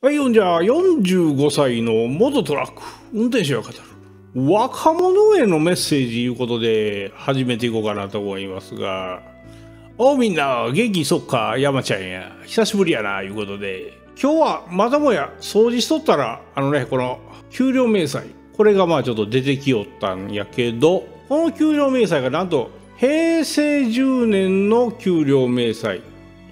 はい、ほんじゃあ、45歳の元トラック運転手が語る。若者へのメッセージいうことで始めていこうかなと思いますが、おみんな、元気そっか、山ちゃんや。久しぶりやな、いうことで。今日はまたもや掃除しとったら、あのね、この給料明細。これがまあちょっと出てきよったんやけど、この給料明細がなんと平成10年の給料明細。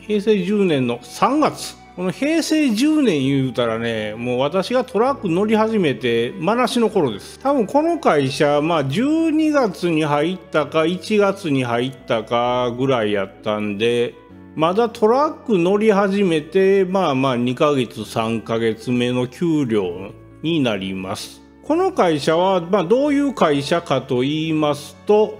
平成10年の3月。この平成10年言うたらね、もう私がトラック乗り始めて、まなしの頃です。多分この会社、まあ12月に入ったか1月に入ったかぐらいやったんで、まだトラック乗り始めて、まあまあ2ヶ月3ヶ月目の給料になります。この会社は、まあどういう会社かと言いますと、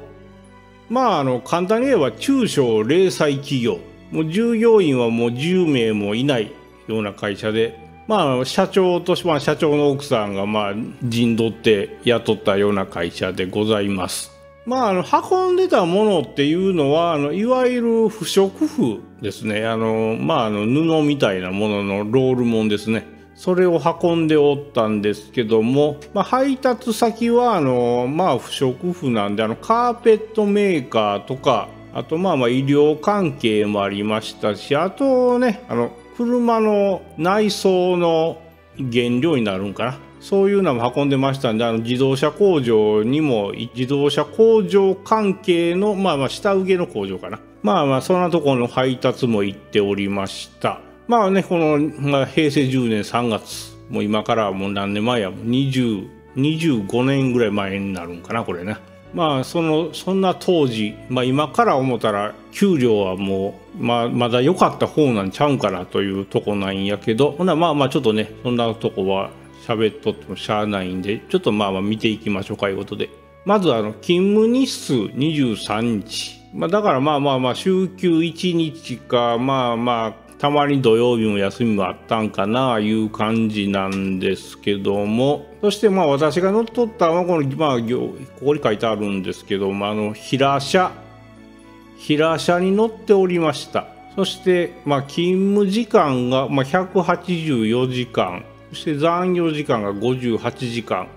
まああの簡単に言えば中小零細企業。もう従業員はもう10名もいないような会社で、まあ、社長とし、まあ、社長の奥さんが、まあ、陣取って雇ったような会社でございます。まあ、あの運んでたものっていうのはあのいわゆる不織布ですねあの、まあ、あの布みたいなもののロールもんですねそれを運んでおったんですけども、まあ、配達先はあの、まあ、不織布なんであのカーペットメーカーとかあとまあまあ医療関係もありましたしあとねあの車の内装の原料になるんかな。そういうのも運んでましたんであの自動車工場にも自動車工場関係のまあまあ下請けの工場かな。まあまあそんなところの配達も行っておりました。まあねこの、まあ、平成10年3月もう今からもう何年前や20 25年ぐらい前になるんかなこれね。まあそのそんな当時、まあ、今から思ったら給料はもう、まあ、まだ良かった方なんちゃうんかなというとこなんやけどほなまあまあちょっとねそんなとこは喋っとってもしゃあないんでちょっとまあまあ見ていきましょうかいうことで。まずあの勤務日数23日、まあ、だからまあまあまあ週休1日かまあまあたまに土曜日も休みもあったんかなあいう感じなんですけども。そしてまあ私が乗っ取ったのはこの、まあ、ここに書いてあるんですけどもあの平車。平車に乗っておりました。そしてまあ勤務時間がまあ184時間。そして残業時間が58時間。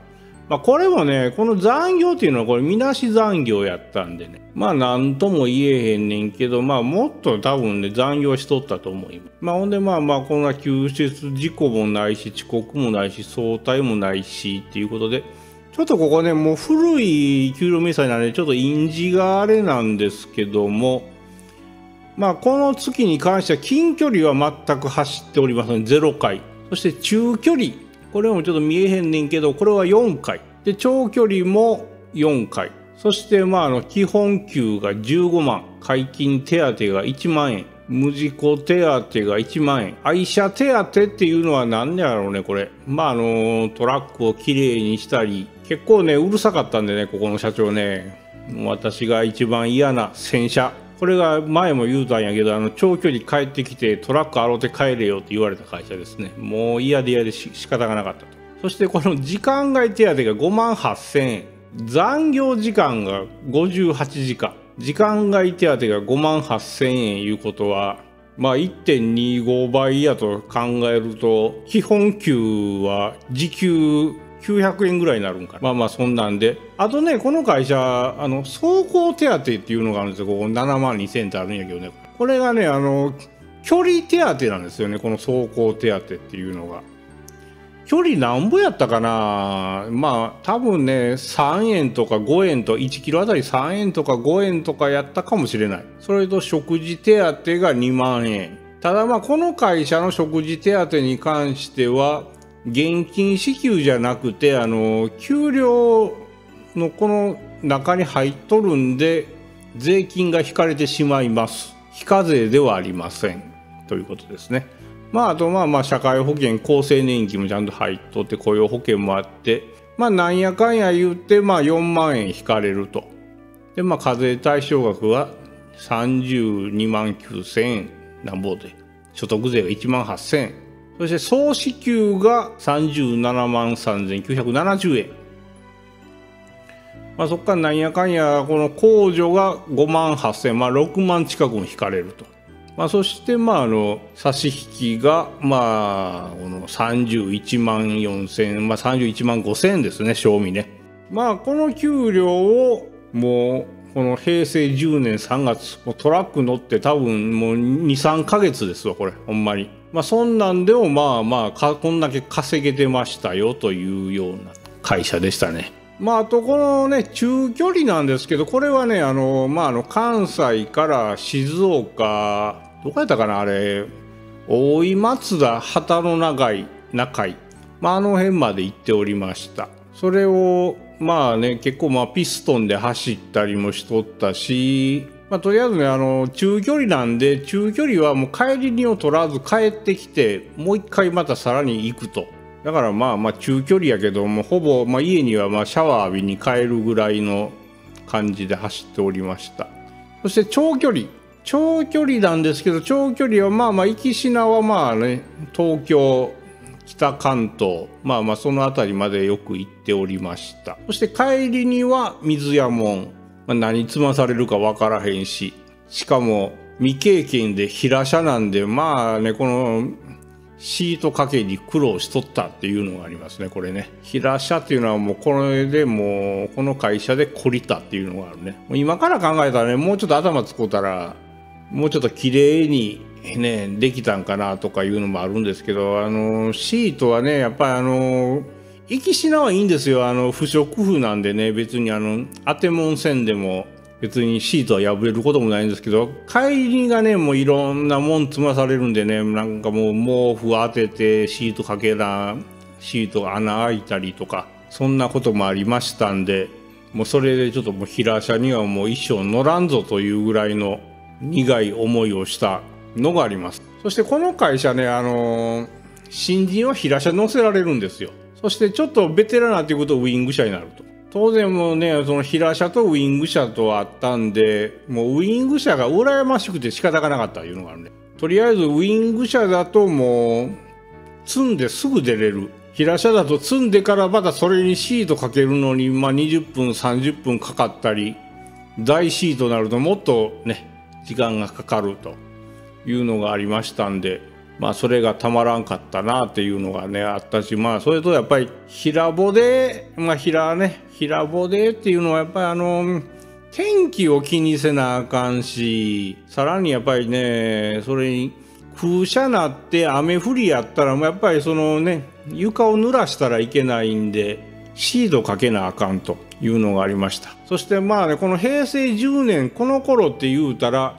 まあ、これもね、この残業っていうのはこれみなし残業やったんでね。まあなんとも言えへんねんけど、まあもっと多分ね残業しとったと思います。まあほんでまあまあこんな休日事故もないし遅刻もないし早退もないしっていうことで、ちょっとここね、もう古い給料明細なんでちょっと印字があれなんですけども、まあこの月に関しては近距離は全く走っておりません。0回。そして中距離これもちょっと見えへんねんけどこれは4回。で長距離も4回。そしてまああの基本給が15万。解禁手当が1万円。無事故手当が1万円。愛車手当っていうのは何でやろうねこれ。まああのトラックをきれいにしたり。結構ねうるさかったんでねここの社長ね。私が一番嫌な洗車。これが前も言うたんやけどあの長距離帰ってきてトラック洗うて帰れよって言われた会社ですね。もう嫌で嫌で仕方がなかったと。そしてこの時間外手当が5万8000円。残業時間が58時間。時間外手当が5万8000円いうことはまあ1.25倍やと考えると基本給は時給900円ぐらいになるんかな。まあまあそんなんで。あとねこの会社あの走行手当っていうのがあるんですよ。ここ7万2000円ってあるんやけどね。これがねあの距離手当なんですよね。この走行手当っていうのが。距離なんぼやったかな。まあ多分ね3円とか5円と1キロあたり3円とか5円とかやったかもしれない。それと食事手当が2万円。ただまあこの会社の食事手当に関しては現金支給じゃなくてあの給料のこの中に入っとるんで税金が引かれてしまいます。非課税ではありません。ということですね。まああとまあまあ社会保険厚生年金もちゃんと入っとって雇用保険もあってまあなんやかんや言ってまあ4万円引かれると。でまあ課税対象額は32万9000円なんぼで所得税が1万8000円。そして総支給が37万3970円。まあ、そこからなんやかんやこの控除が5万8000まあ6万近くも引かれると。まあ、そしてまああの差し引きがまあこの31万4000まあ31万5千円ですね賞味ねまあこの給料をもうこの平成10年3月もうトラック乗って多分もう23ヶ月ですわこれほんまにまあそんなんでもまあまあこんだけ稼げてましたよというような会社でしたね。まあ、あとこのね中距離なんですけどこれはねあの、まあ、あの関西から静岡どこやったかなあれ大井松田旗の長い中井、まあ、あの辺まで行っておりました。それをまあね結構まあピストンで走ったりもしとったし、まあ、とりあえずねあの中距離なんで中距離はもう帰り荷を取らず帰ってきてもう一回またさらに行くと。だからまあまあ中距離やけどもほぼ、まあ、家にはまあシャワー浴びに帰るぐらいの感じで走っておりました。そして長距離。長距離なんですけど長距離はまあまあ行きしなはまあね東京北関東まあまあその辺りまでよく行っておりました。そして帰りには水屋門、まあ、何積まされるか分からへんししかも未経験で平車なんでまあねこのシート掛けに苦労しとったっていうのがありますねこれね。平社っていうのはもうこれでもうこの会社で懲りたっていうのがあるね。今から考えたらねもうちょっと頭使うたらもうちょっと綺麗にねできたんかなとかいうのもあるんですけどあのシートはねやっぱりあの行きしなはいいんですよ。あの不織布なんでね別にあの当てもん線でも別にシートは破れることもないんですけど帰りがねもういろんなもん積まされるんでねなんかもう毛布当ててシートかけなシートが穴開いたりとかそんなこともありましたんでもうそれでちょっともう平車にはもう一生乗らんぞというぐらいの苦い思いをしたのがあります。そしてこの会社ねあの、新人は平車乗せられるんですよ。そしてちょっとベテランなっていうことウィング車になると。当然もうねその平車とウィング車とあったんでもうウィング車が羨ましくて仕方がなかったというのがあるねとりあえずウィング車だともう積んですぐ出れる。平車だと積んでからまたそれにシートかけるのに、まあ、20分30分かかったり大シートになるともっとね時間がかかるというのがありましたんで。まあそれがたまらんかったなっていうのがねあったしまあそれとやっぱり平ぼでまあ平ね平ぼでっていうのはやっぱりあの天気を気にせなあかんしさらにやっぱりねそれに空車なって雨降りやったらやっぱりそのね床を濡らしたらいけないんでシードかけなあかんというのがありました。そしてまあねこの平成10年この頃って言うたら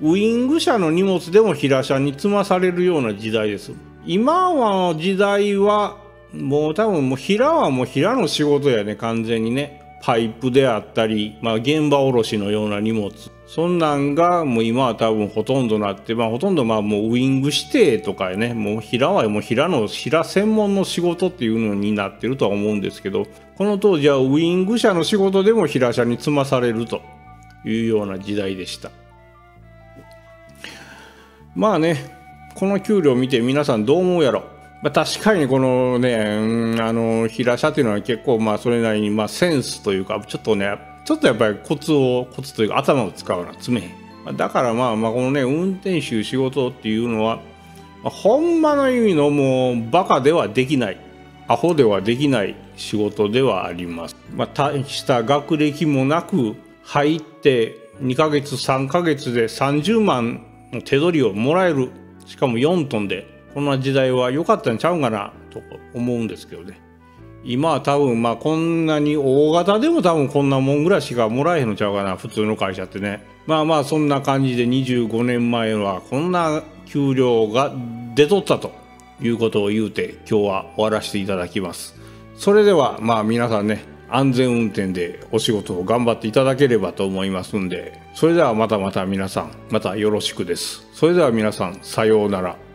ウイング車の荷物でも平車に積まされるような時代です。今は時代はもう多分もう平はもう平の仕事やね完全にねパイプであったり、まあ、現場卸のような荷物そんなんがもう今は多分ほとんどなって、まあ、ほとんどまあもうウイング指定とかねもう平はもう平の平専門の仕事っていうのになってるとは思うんですけどこの当時はウイング車の仕事でも平車に積まされるというような時代でした。まあねこの給料を見て皆さんどう思うやろまあ、確かにこのね、あの平社っていうのは結構まあそれなりにまあセンスというかちょっとねちょっとやっぱりコツをコツというか頭を使うな詰めへんだからまあまあこのね運転手仕事っていうのは、まあ、ほんまの意味のもうバカではできないアホではできない仕事ではあります。まあ、大した学歴もなく入って2ヶ月3ヶ月で30万手取りをもらえるしかも4トンでこんな時代は良かったんちゃうかなと思うんですけどね。今は多分まあこんなに大型でも多分こんなもんぐらいしかもらえへんのちゃうかな普通の会社ってね。まあまあそんな感じで25年前はこんな給料が出とったということを言うて今日は終わらせていただきます。それではまあ皆さんね安全運転でお仕事を頑張っていただければと思いますんでそれではまたまた皆さんまたよろしくです。それでは皆さんさようなら。